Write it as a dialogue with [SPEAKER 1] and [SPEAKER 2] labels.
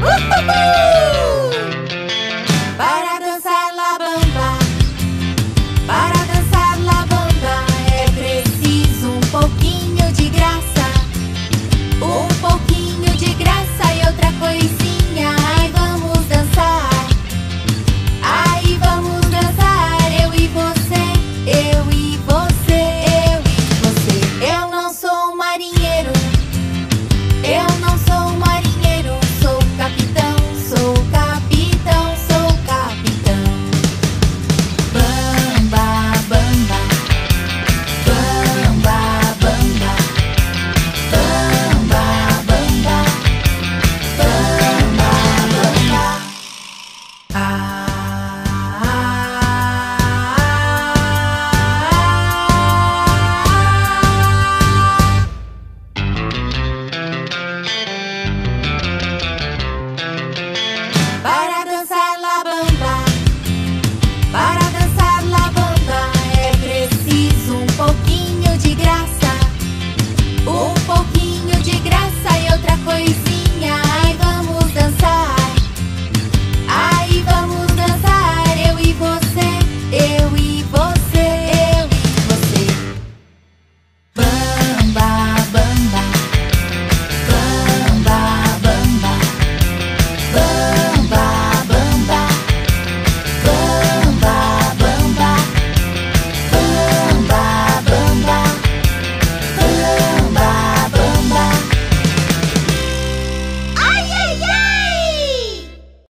[SPEAKER 1] Woohoo!